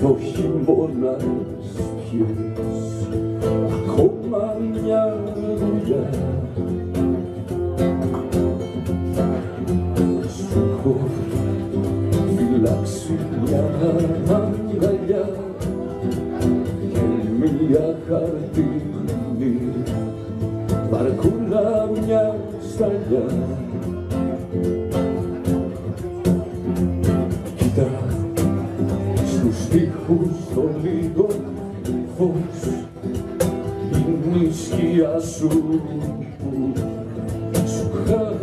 faut qu'il me laisse pieds. Comme un για χαρτινή βαρκούλα μια σταλιά. Κοίτα στους τοίχους το λίγο φως. Είναι η σκιά σου που σου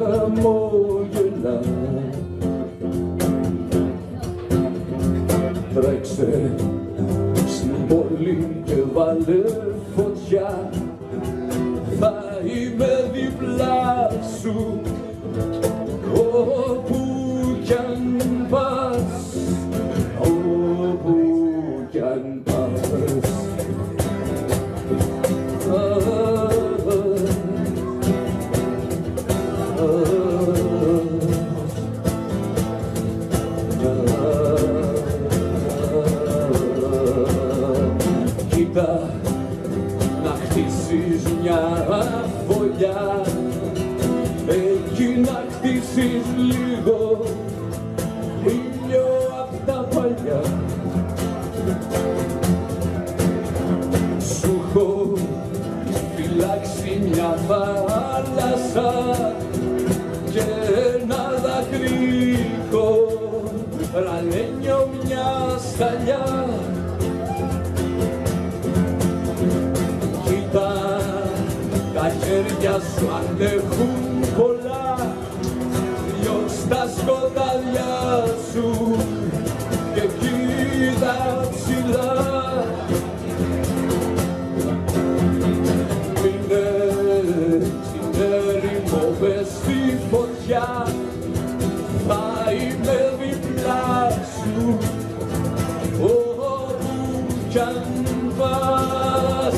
χαμογελά Τρέξε στην πόλη και βάλε φωτιά. Θα είμαι δίπλα σου όπου κι αν πας όπου κι αν πας χτίσεις μια φωλιά. Εκεί να χτίσεις λίγο ήλιο απ' τα παλιά. Σου έχω φυλάξει μια θάλασσα χέρια σου αντέχουν πολλά. Διώξ' τα σκοτάδια σου και κοίτα ψηλά. Μείνε στην έρημο μες στη φωτιά. Θα είμαι δίπλα σου όπου κι αν πας